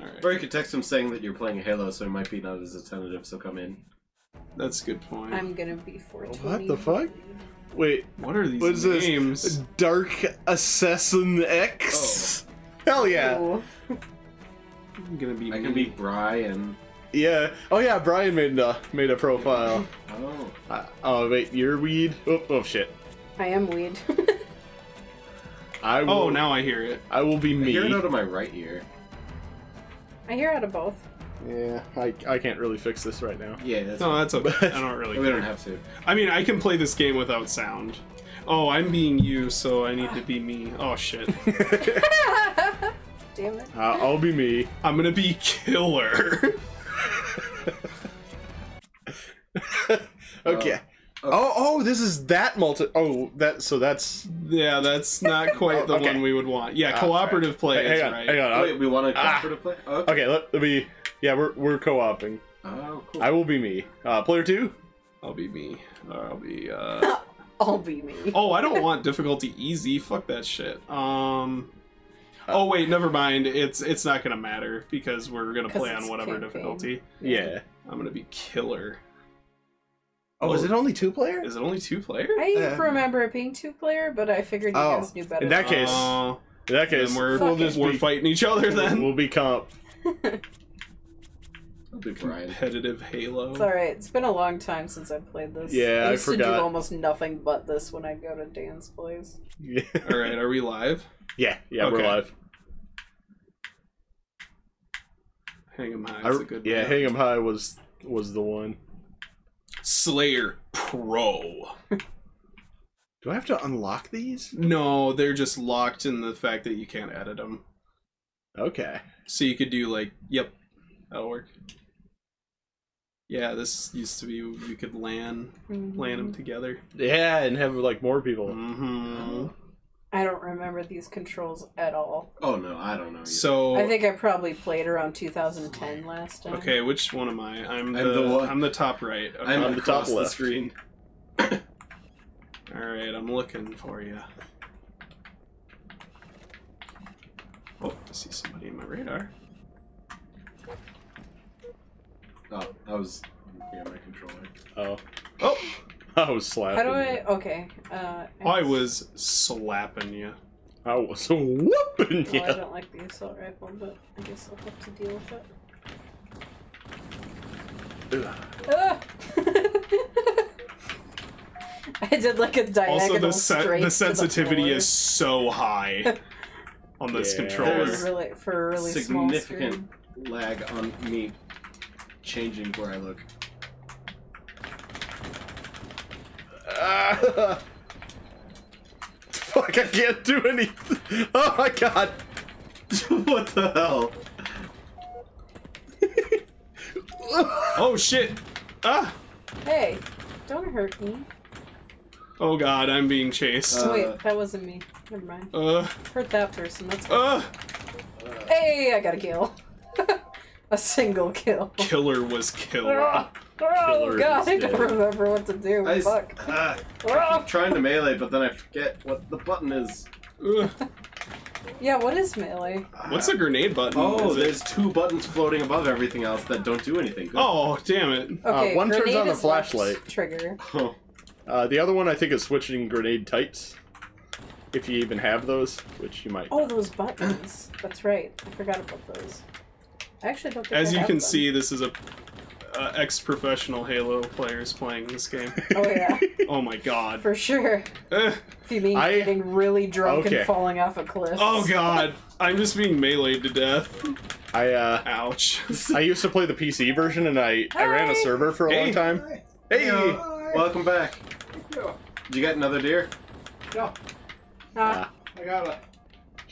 Alright. Or you could text him saying that you're playing Halo, so he might be not as attentive, so come in. That's a good point. I'm gonna be 420. What the fuck? Wait, What are these what is names? this? Dark Assassin X? Oh. Hell yeah. Ooh. I'm gonna be I can be Brian. Yeah. Oh yeah, Brian made a made a profile. Oh. Uh, oh wait, you're weed. Oh, oh shit. I am weed. I will, Oh, now I hear it. I will be I me. hear it out of my right ear. I hear out of both. Yeah, I, I can't really fix this right now. Yeah, that's No, that's okay. I don't really. we don't care. have to. I mean, I can play this game without sound. Oh, I'm being you, so I need to be me. Oh shit. Damn it. Uh, I'll be me. I'm gonna be killer. okay. Uh, oh, oh, this is that multi. Oh, that. So that's. yeah, that's not quite the Okay. one we would want. Yeah, Ah, cooperative play Hey, is hang on, right. hang on. I'll- Wait, we want to Ah. play? Oh, okay. Okay, let, let me. Yeah, we're we're co-oping. Oh, cool. I will be me. Uh, player two. I'll be me. Or I'll be. uh... I'll be me. Oh, I don't want difficulty easy. Fuck that shit. Um. Oh wait, never mind. It's it's not gonna matter because we're gonna play on whatever campaign. difficulty. Yeah. I'm gonna be killer. Oh, is it only two player? Is it only two player? I Uh, remember it being two player, but I figured you Oh, guys knew better. in that case- Uh, In that case, then we're we'll just we're be fighting each other then. We'll be comp. I'll be Brian. Competitive Halo. It's alright. It's been a long time since I played this. Yeah, I I used to forgot. do almost nothing but this when I go to Dan's place. Yeah. All right, are we live? Yeah. Yeah. We're Okay. live. Hang 'em high. I, is a good yeah. map. Hang 'em high was was the one. Slayer Pro. Do I have to unlock these? No, they're just locked in the fact that you can't edit them. Okay. So you could do like, yep, that'll work. Yeah, this used to be you could LAN LAN them together. Yeah, and have like more people. Mm-hmm. I don't remember these controls at all. Oh no, I don't know. Either. So I think I probably played around 2010 last time. okay, which one am I? I'm the, I'm the one- I'm the top right. Okay. I'm on the across top the left. screen. All right, I'm looking for you. Oh, I see somebody in my radar. Oh, that was yeah, my controller. Oh. Oh, I was slapping. How do you. I? Okay. Uh, I was slapping you. I was whooping Well, I don't like the assault rifle, but I guess I'll have to deal with it. Ah! I did like a diagonal Also, the se- straight the to sensitivity floor. is so high on this Yeah. controller. for a really for a really Significant screen. lag on me changing where I look. Ah. Fuck! I can't do anything. Oh my god. what the hell? Oh shit! Ah! Hey, don't hurt me. Oh god, I'm being chased. Uh, Wait, that wasn't me. Never mind. Uh, Hurt that person. That's uh, Hey, I got a kill. a single kill. killer was killed. Oh, god, is I don't remember what to do. I, s- Fuck. ah, I Ah. keep trying to melee, but then I forget what the button is. Ugh. Yeah, what is melee? What's a grenade button? Oh, Is it- there's two buttons floating above everything else that don't do anything. Good. Oh, damn it. Okay, one turns grenade on the is flashlight. Trigger. Oh. Uh, the other one I think is switching grenade tights. If you even have those, which you might. Oh, those buttons. That's right. I forgot about those. I actually don't think As I you have can them. see, this is a uh, ex-professional Halo players playing this game. Oh yeah, Oh my god. for sure. Ugh. If you mean I- getting really drunk Okay. and falling off a cliff. Oh god. I'm just being meleeed to death. I uh, Ouch. I used to play the PC version, and I I ran a server for a Hey. long time. Hey. Welcome back. Did you get another deer? No, Ah. I got a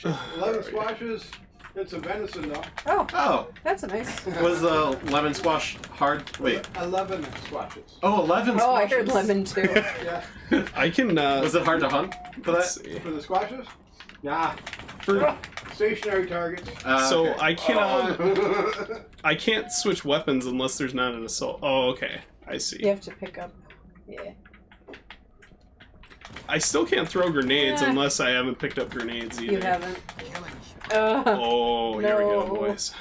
11 squashes and a venison though. Oh, Oh, that's a nice. was the lemon squash hard? Wait. 11 squashes. Oh, 11 Oh, I squashes. heard lemon too. Yeah. I can uh Was it hard to hunt for let's that? see. For the squashes? Nah. For, Stationary targets. Uh, so okay. I cannot Oh. I can't switch weapons unless there's not an assault. Oh, okay. I see. You have to pick up. Yeah. I still can't throw grenades Eh. unless I haven't picked up grenades either. You haven't. Uh, Oh, here we go, boys.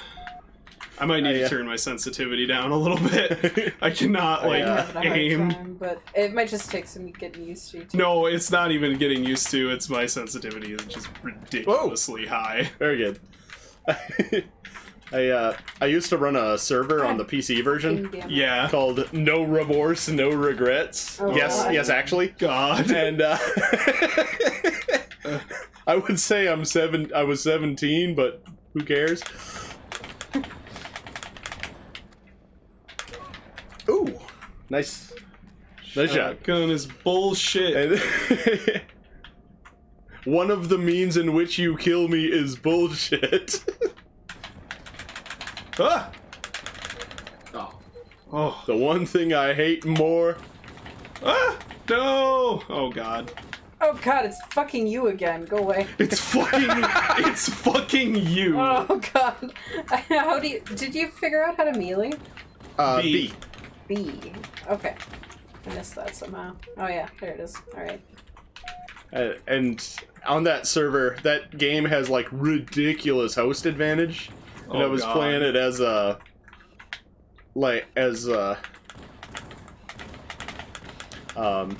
I might need I, uh, to turn my sensitivity down a little bit. I cannot I, like having a hard aim. time, but it might just take some getting used to. Too. No, it's not even getting used to. It's my sensitivity is just ridiculously high. Very good. I uh, I used to run a server on the PC version Fucking damn it. Yeah. called No Remorse, No Regrets. Oh, yes, God. yes, actually. God. And uh, I would say I'm seven. I was seventeen, but who cares? Ooh, nice, nice shot. Shotgun is bullshit. One of the means in which you kill me is bullshit. ah! Oh. Oh. the one thing I hate more. Ah! No! Oh god. Oh god, it's fucking you again. Go away. It's fucking it's fucking you. Oh god. How do you did you figure out how to melee? Uh, B. B. B. Okay. I missed that somehow. Oh yeah, there it is. Alright. Uh, and on that server, that game has like ridiculous host advantage. And I Oh, was God. playing it as a like as a um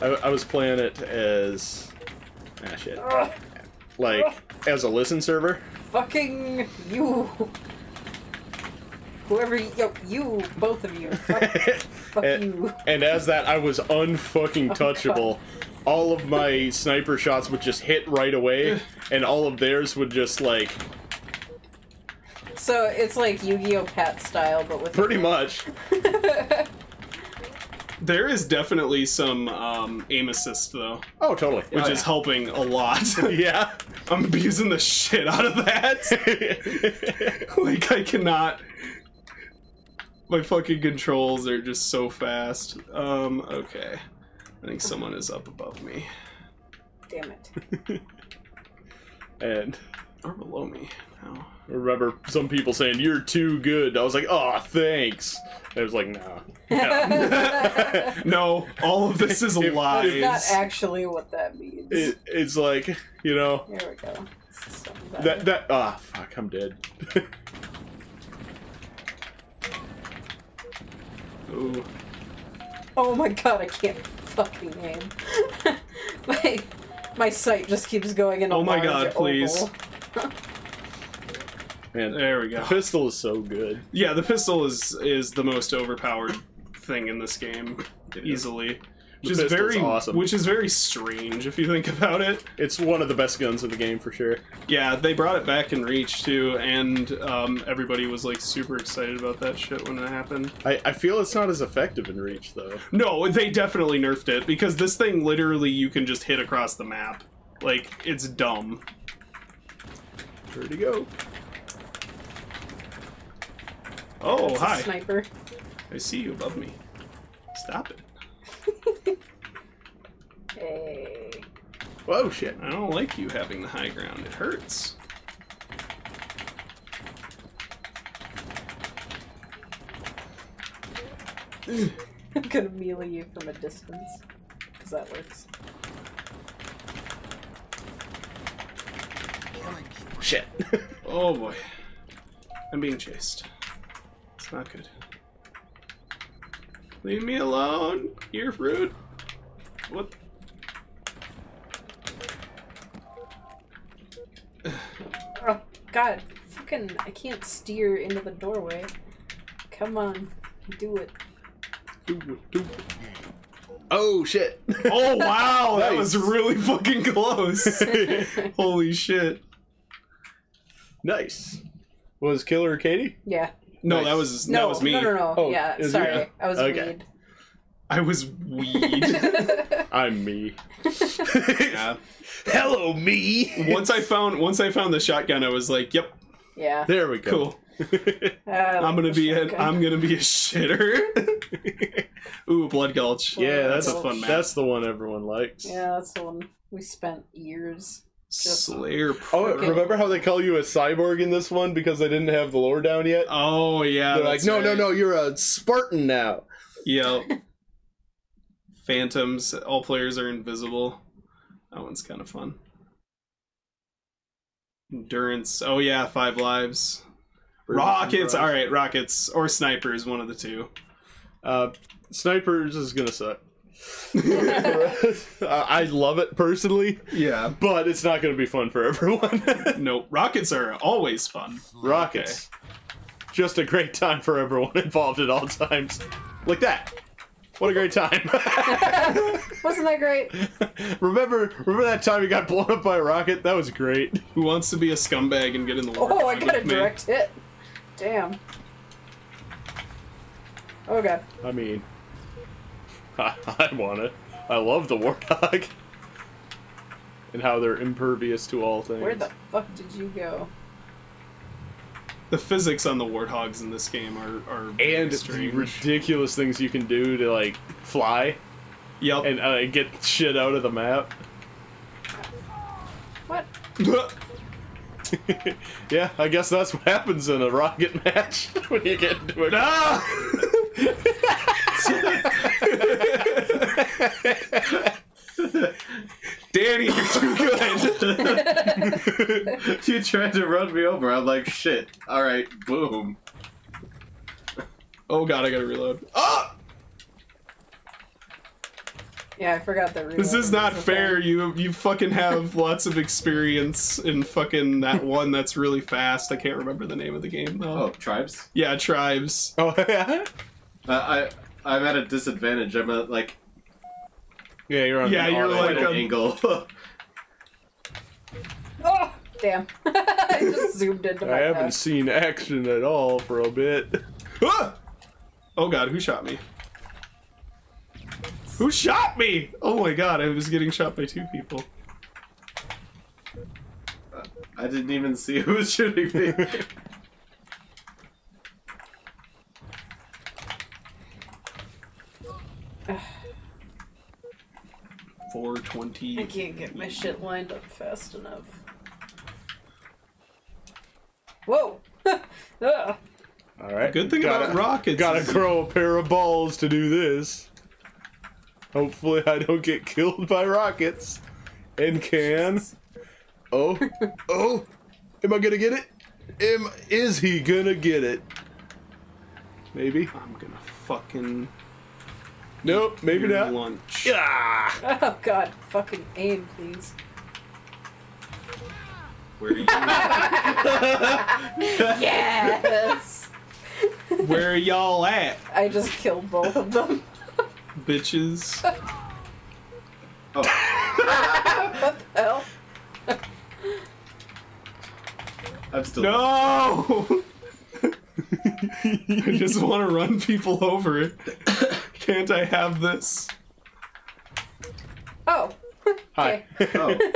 I, I was playing it as ah shit like as a listen server. fucking you. Whoever you, yo, you, both of you. Fuck, fuck and, you. and as that, I was unfucking Oh, touchable. all of my sniper shots would just hit right away, and all of theirs would just like So it's like Yu-Gi-Oh! Pet style, but with pretty much. There is definitely some um, aim assist though, Oh, totally. which Oh, is yeah. helping a lot. yeah. I'm abusing the shit out of that. like I cannot. My fucking controls are just so fast. Um. Okay. I think someone is up above me Damn it. and or below me. No. I remember some people saying you're too good. I was like, oh, thanks. And I was like, nah. no. No, all of this is If- lies. That's not actually what that means. it, it's like you know Here we go. This is something better. that that ah fuck I'm dead. Ooh. Oh my god, I can't fucking aim. my my sight just keeps going in a Oh my large God, please. oval. Man, There we go. pistol is so good. Yeah, the pistol is is the most overpowered thing in this game, It is. easily. The Which is very, awesome. which is very strange if you think about it. It's one of the best guns in the game for sure. Yeah, they brought it back in Reach too, and um, everybody was like super excited about that shit when it happened. I, I feel it's not as effective in Reach though. No, they definitely nerfed it because this thing literally you can just hit across the map. Like it's dumb. Where'd he go? Oh, That's hi! sniper. I see you above me. Stop it! Hey. Whoa, shit. I don't like you having the high ground. It hurts. I'm gonna melee you from a distance. Because that works. Shit. Oh boy, I'm being chased. It's not good. Leave me alone. You're rude. What? Oh, God. Fucking, I can't steer into the doorway. Come on. Do it. Do it, do it. Oh shit. Oh wow, that was really fucking close. Holy shit. Nice. Was Killer Katie? Yeah. No, Nice. that was that No, was me. no, no, no. Oh, yeah, is it? sorry. I was Okay. weed. I was weed. I'm me. yeah. Hello, me. Once I found once I found the shotgun, I was like, "Yep, yeah. There we go. cool. I like I'm gonna be a shotgun. I'm gonna be a shitter." Ooh, Blood Gulch. yeah, that's That's a fun map. That's the one everyone likes. Yeah, that's the one we spent years. Slayer. Oh, Pro. Okay. remember how they call you a cyborg in this one because they didn't have the lore down yet? Oh yeah. They're like, that's no, no, no, you're a Spartan now. Yep. Phantoms. All players are invisible. That one's kind of fun. Endurance. Oh yeah, five lives. Rockets. All right, rockets or snipers. One of the two. Uh, snipers is gonna suck. I I love it personally, Yeah. but it's not gonna be fun for everyone. No, rockets are always fun. Rockets, just a great time for everyone involved at all times. Like that. What a great time! Wasn't that great? remember, remember that time you got blown up by a rocket? That was great. Who wants to be a scumbag and get in the war? Oh, I got a direct hit. Damn. Oh god. I mean, I, I want it. I love the warthog and how they're impervious to all things. Where the fuck did you go? The physics on the warthogs in this game are are very and the ridiculous things you can do to like fly Yep. and uh, get shit out of the map. What? yeah, I guess that's what happens in a rocket match when you get into it. Ah! Danny, you're too good. you tried to run me over. I'm like, shit. All right, boom. Oh god, I gotta reload. Ah! Yeah, I forgot that. This is not was fair. thing. You you fucking have lots of experience in fucking that one that's really fast. I can't remember the name of the game though. Oh, tribes. Yeah, tribes. Oh yeah, Uh, I I'm at a disadvantage. I'm at like yeah, you're on. Yeah, the you're auto. like an um, angle. Oh, damn! I just zoomed into my I haven't nose. seen action at all for a bit. Ah! Oh god, who shot me? Who shot me? Oh my god, I was getting shot by two people. I didn't even see who was shooting me. 420. I can't get my shit lined up fast enough. Whoa! Ugh. Ah. All right. Good thing gotta, about rockets. Gotta grow a pair of balls to do this. Hopefully, I don't get killed by rockets. And can. Oh, oh, am I gonna get it? Am is he gonna get it? Maybe. I'm gonna fucking Nope. Maybe your not. lunch. Ah! Oh god, fucking aim, please. Where are you? Yes! Where are y'all at, I just killed both of them. bitches? Oh, what the hell? I'm still. No! I just want to run people over. Can't I have this? Oh. Hi. Okay.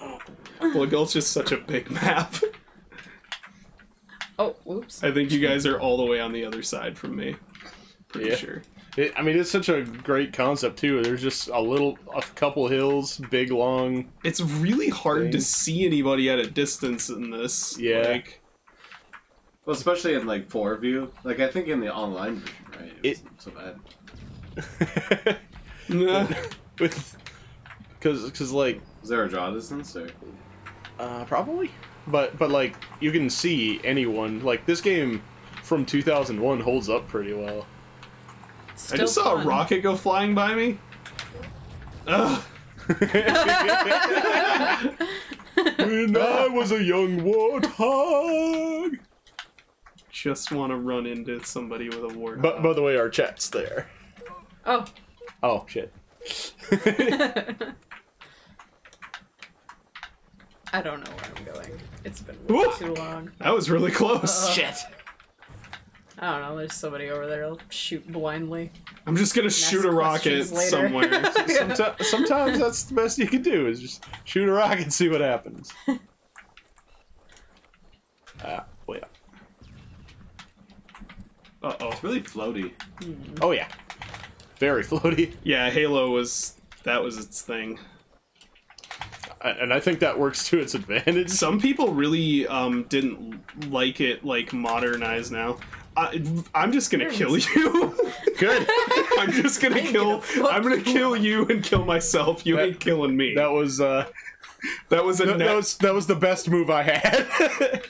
Oh, Well, Gulch's just such a big map. Oh, whoops. I think you guys are all the way on the other side from me. Pretty Yeah. sure. It, I mean, it's such a great concept too. There's just a little, a couple hills, big, long. It's really hard to see anybody at a distance in this. Yeah. Like, well, especially in like four view. Like I think in the online version, right? It, It- wasn't so bad. nah. With, because, because like, Is there a draw distance or? uh, probably. But, but like, you can see anyone. Like this game from 2001 holds up pretty well. I just saw a rocket go flying by me. Ugh. when I was a young warthog. Just want to run into somebody with a war. But by the way, our chat's there. Oh. Oh shit. I don't know where I'm going. It's been Ooh. way too long. that was really close. Uh, Shit. I don't know. There's somebody over there. I'll shoot blindly. I'm just gonna shoot a rocket questions later. somewhere. Someti- sometimes that's the best you can do is just shoot a rocket and see what happens. Ah, well, yeah. It's floaty. Oh yeah, very floaty, Yeah, Halo was that was its thing. And I think that works to its advantage. Some people really um, didn't like it like modernized now. I, I'm just gonna kill you. Good. I'm just gonna ain't kill. gonna I'm gonna kill you and kill myself. You That- ain't killing me. That was uh, That was a That, net. that was that was the best move I had.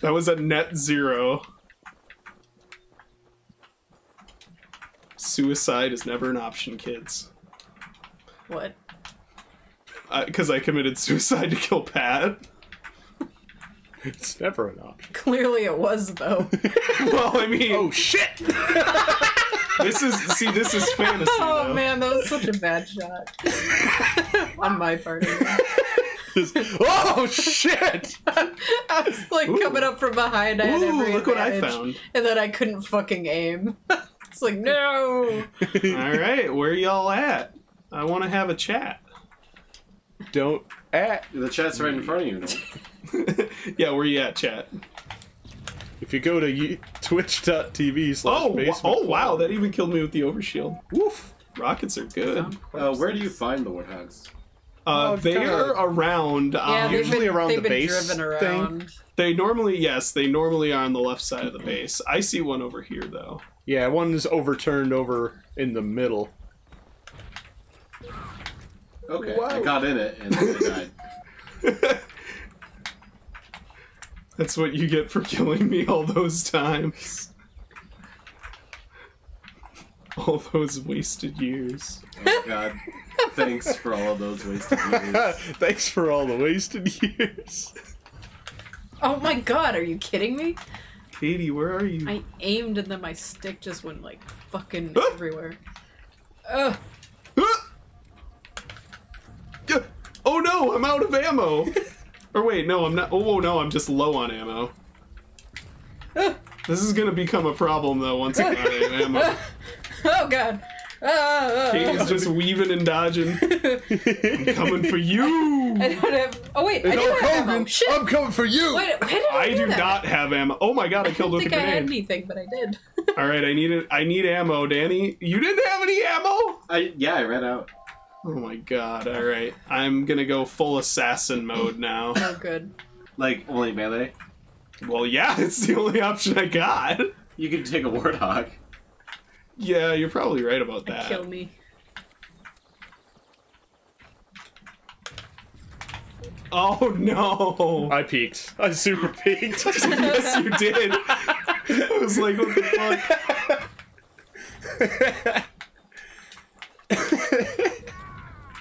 That was a net zero. Suicide is never an option, kids. What? Because I committed suicide to kill Pat. it's never an option. Clearly it was though. Well, I mean, Oh shit! this is see, this is fantasy. oh though. man, that was such a bad shot. On my part. oh shit! I was like Ooh. coming up from behind. I had Ooh, every look what I advantage, found. And then I couldn't fucking aim. It's like no. All right, where y'all at? I want to have a chat. Don't at. The chat's right in front of you. Yeah, where you at, chat? If you go to ye- twitch.tv slash Oh, wa- oh wow, that even killed me with the overshield. Woof. Rockets are good. Uh, where do you find the warthogs? Uh, Oh, they kinda- are around. Um, Yeah, they've usually been, around they've the been base driven thing. They normally, yes, they normally are on the left side of the base. I see one over here though. Yeah, one is overturned over in the middle. Okay, Wow. I got in it and then I died. That's what you get for killing me all those times. All those wasted years. Oh god. Thanks for all of those wasted years. Thanks for all the wasted years. Oh my god, are you kidding me? Katie, where are you? I aimed and then my stick just went like fucking Huh? everywhere. Ugh. Oh no, I'm out of ammo. or wait, no, I'm not. Oh, oh no, I'm just low on ammo. This is gonna become a problem though once I'm out of ammo. Oh god. Ah, ah, Katie's just weaving and dodging. I'm coming for you. I don't have. Oh wait, I do Hulk have ammo. Hogan, Shit. I'm coming for you. Wait, why did I, I do that? not have ammo. Oh my god, I I killed don't with a think I had anything, but I did. All right, I need it. I need ammo, Danny. You didn't have any ammo. I yeah, I ran out. Oh my god. All right, I'm gonna go full assassin mode now. Oh good. Like only melee. well, yeah, it's the only option I got. You could take a warthog. Yeah, you're probably right about that. Kill me. Oh no! I peeked. I super peeked. yes, you did. I was like, what the fuck?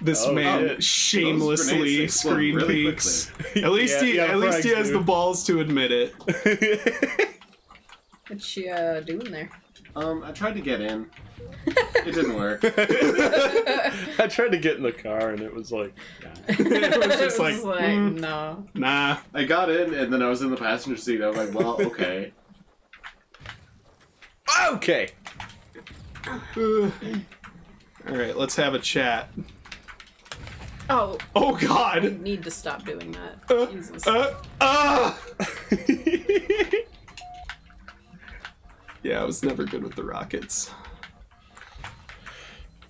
This Oh, man shit. shamelessly Those grenades explode screen really peeks. At least Yeah, he, yeah, at least he has do. the balls to admit it. What's she uh, doing there? Um, I tried to get in. It didn't work. I tried to get in the car and it was like, it was just like, mm, no. nah. I got in and then I was in the passenger seat. I was like, well, okay. okay. All right, let's have a chat. Oh, Oh you God! need to stop doing that. Uh, Jesus. uh, ah! Yeah, I was never good with the rockets.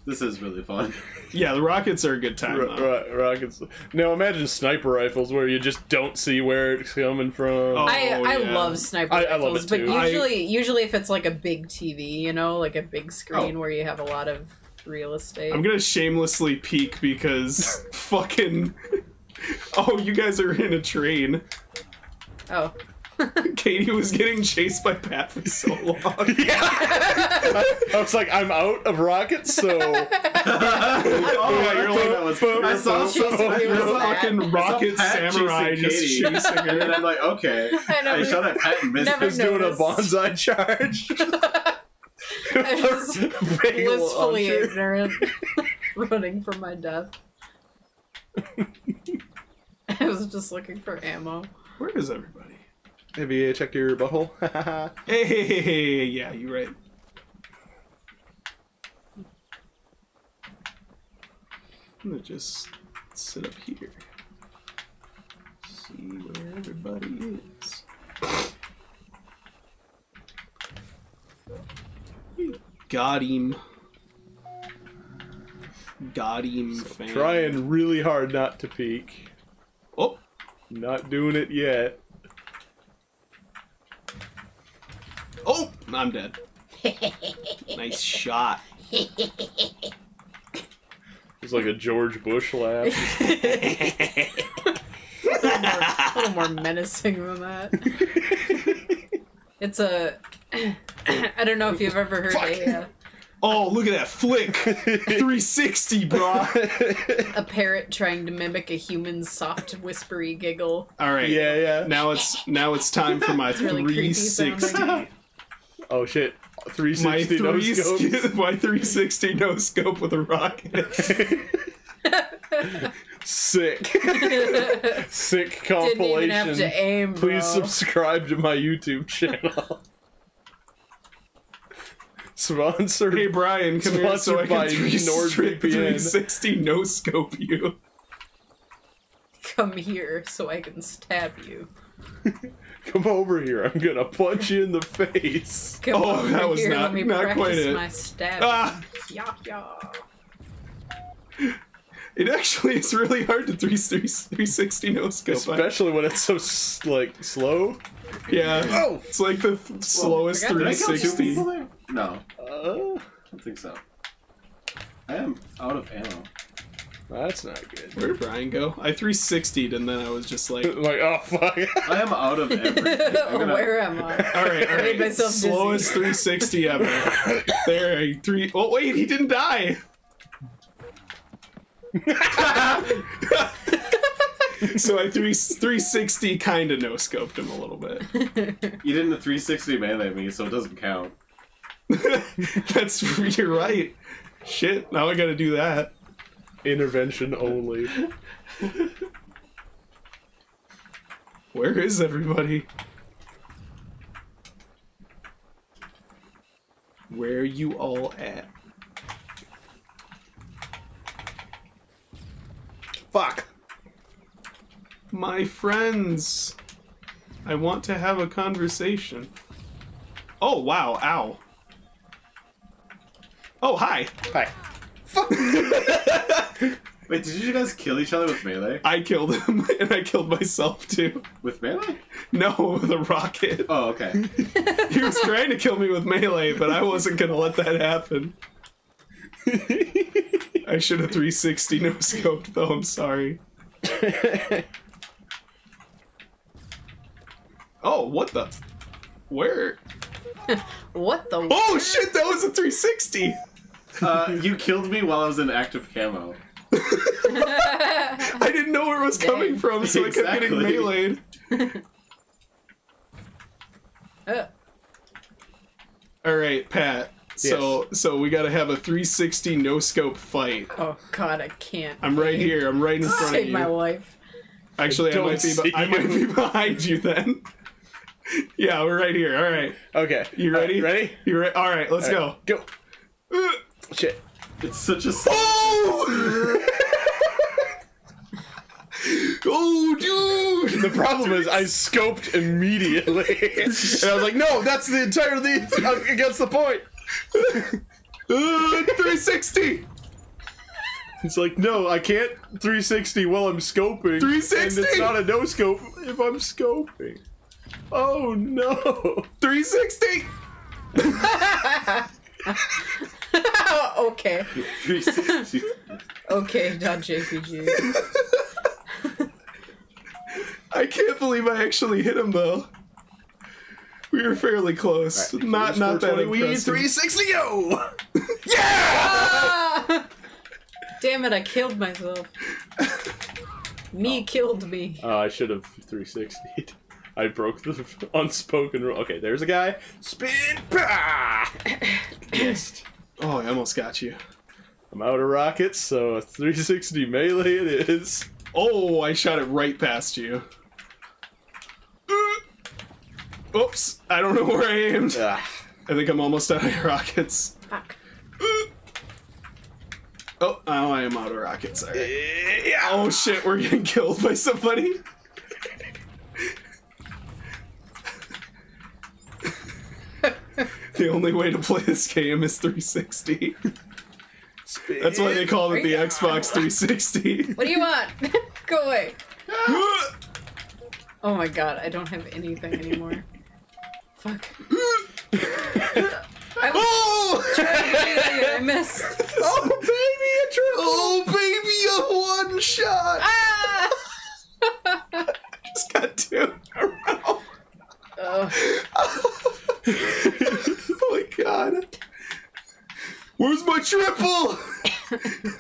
This is really fun. Yeah, the rockets are a good time. Ro- ro- rockets. Now imagine sniper rifles where you just don't see where it's coming from. Oh, I, I love sniper I- I love rifles, it but too. I- usually usually if it's like a big TV, you know, like a big screen Oh. where you have a lot of real estate. I'm gonna shamelessly peek because fucking. Oh, you guys are in a train. Oh. Katie was getting chased by Pat for so long. yeah. I, I was like, I'm out of rockets, so. oh, yeah, you're like, that was. boom, I saw boom, some. boom, I boom, saw- boom. fucking I saw rocket samurai chasing just Katie. chasing And then. I'm like, okay. I I never- shot at Pat and missed never him. Just doing a noticed. banzai charge. I was Big blissfully ignorant, running from my death. I was just looking for ammo. Where is everybody? Have you checked your butthole? Hey, yeah, you're right. I'm gonna just sit up here. See where everybody is. Got him. Got him, fam. Trying really hard not to peek. Oh, Not doing it yet. oh, I'm dead. nice shot. It's like a George Bush laugh. little, more, a little more menacing than that. It's a. I don't know if you've ever heard a, uh, Oh, look at that flick! 360, bro. a parrot trying to mimic a human's soft, whispery giggle. All right. yeah, yeah. Now it's now it's time for my really 360. Sounding. Oh shit. My 360 no three scopes. my 360 no scope with a rocket. Sick. Sick Didn't even have compilation. to aim, bro. Please subscribe to my YouTube channel. Sponsored. Hey Brian, come here so I Sponsored can by 360 360 no scope you. Come here so I can stab you. Come over here. I'm gonna punch you in the face. Come Oh, over that was here, not- let me not practice quite it. my stabbing. Ah! Yeah, yeah. It actually is really hard to 360 360 no scope. I- Especially when it's so like slow. yeah. Oh. It's like the th- slowest I got Did I kill two 360. No, Uh, I don't think so. I am out of ammo. That's not good. Where did Brian go? I 360'd and then I was just like, like, oh fuck. I am out of everything. I'm gonna, Where am I? all right, all I made right, myself dizzy. slowest 360 ever. there, I three. Oh wait, he didn't die. so I three 360 kind of no scoped him a little bit. You didn't 360 melee me, so it doesn't count. That's you're right. Shit, now I gotta do that. Intervention only. Where is everybody? Where are you all at? Fuck. My friends, I want to have a conversation. Oh, wow, ow. Oh, hi. Hi. Wait, did you guys kill each other with melee? I killed him, and I killed myself too. With melee? No, with a rocket. Oh, okay. He was trying to kill me with melee, but I wasn't gonna let that happen. I should have 360 no scoped though, I'm sorry. Oh, what the? Where? What the? Oh shit, that was a 360! Uh, you killed me while I was in active camo. I didn't know where it was coming from, so I kept getting Exactly. meleeed. Uh, Alright, Pat. So so we gotta have a 360 no scope fight. oh god, I can't. I'm right here, I'm right in front of Save you. my life. Actually, I Don't might be see I might be behind you then. yeah, we're right here. All right, Okay. you ready? Alright, ready? You ready? All right, let's Go. go. Uh, Shit. It's such a. Oh! oh, dude! The problem is I scoped immediately. and I was like, no, that's the entire thing against the point. Uh, 360. It's like, no, I can't 360 while I'm scoping. 360? And it's not a no scope if I'm scoping. Oh no. 360. Oh, okay. 360. Okay, dot JPG. I can't believe I actually hit him though. We were fairly close. not not that 420 weed, impressive. 360 yo. Ah! Damn it, I killed myself. Me killed me. Uh, I should have 360. I broke the unspoken rule. Okay, there's a guy. Spin. Bah! Missed. Oh, I almost got you. I'm out of rockets, so a 360 melee it is. Oh, I shot it right past you. Uh, Oops, I don't know where I aimed. Ah. I think I'm almost out of rockets. Fuck. Oh, oh, I am out of rockets. All right. Yeah. Oh shit, we're getting killed by somebody. The only way to play this game is 360. That's why they call it the Xbox 360. What do you want? Go away. oh my god, I don't have anything anymore. Fuck. I oh! I missed. Oh baby, a triple. Oh baby, a one shot. Ah! Just got two in a row. Oh god. Where's my triple?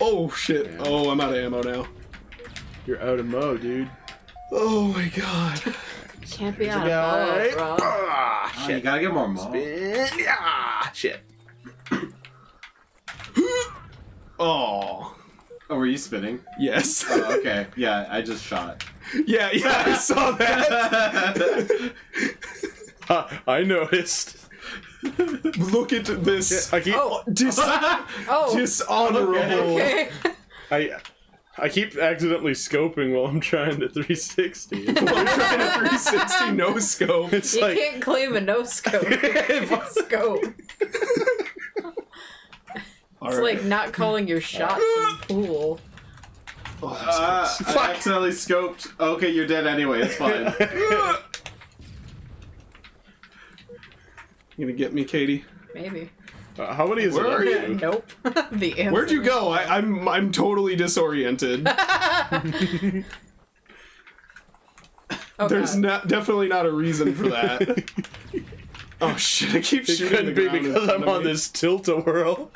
oh shit. Oh, I'm out of ammo now. You're out of mo, dude. Oh my god. Can't be out guy. of bro. Ah, Oh, you gotta get more mo. Yeah, shit. Oh. Oh, were you spinning? Yes. Oh, okay. Yeah, I just shot. yeah, yeah, I saw that. Ha, I noticed. Look at this. I keep Oh, Dis- oh, dishonorable. okay. I I keep accidentally scoping while I'm trying to 360. I'm trying to 360 no scope. It's You like can't claim a no scope. scope. It's like not calling your shots in pool. Oh, Uh, I accidentally scoped. Okay, you're dead anyway. It's fine. you gonna get me, Katie? Maybe. Uh, how many is Where it? are you? Nope. the answer. Where'd you go? I, I'm I'm totally disoriented. Oh, There's God. not definitely not a reason for that. oh shit! I keep It shooting couldn't the be because I'm on me. this tilt a whirl.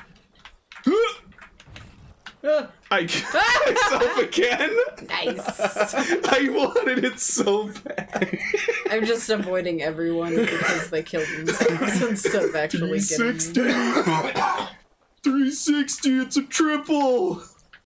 I killed myself again. Nice. I wanted it so bad. I'm just avoiding everyone because they killed themselves instead of actually getting me. 360. 360. It's a triple.